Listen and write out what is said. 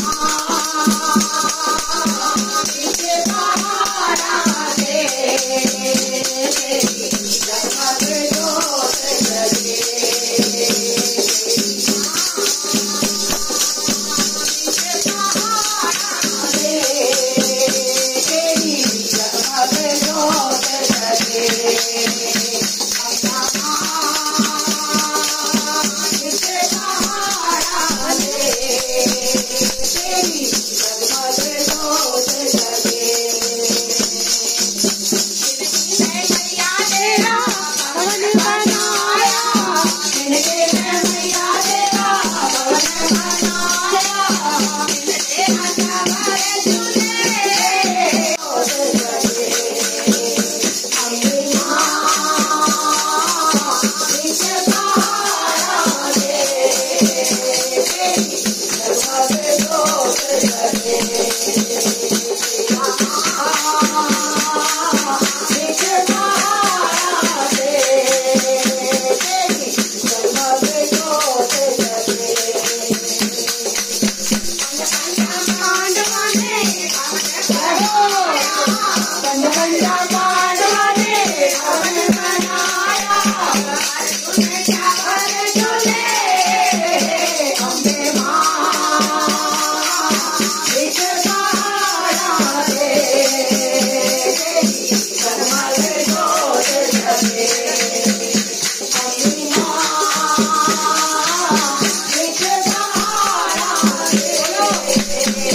Oh. Oh,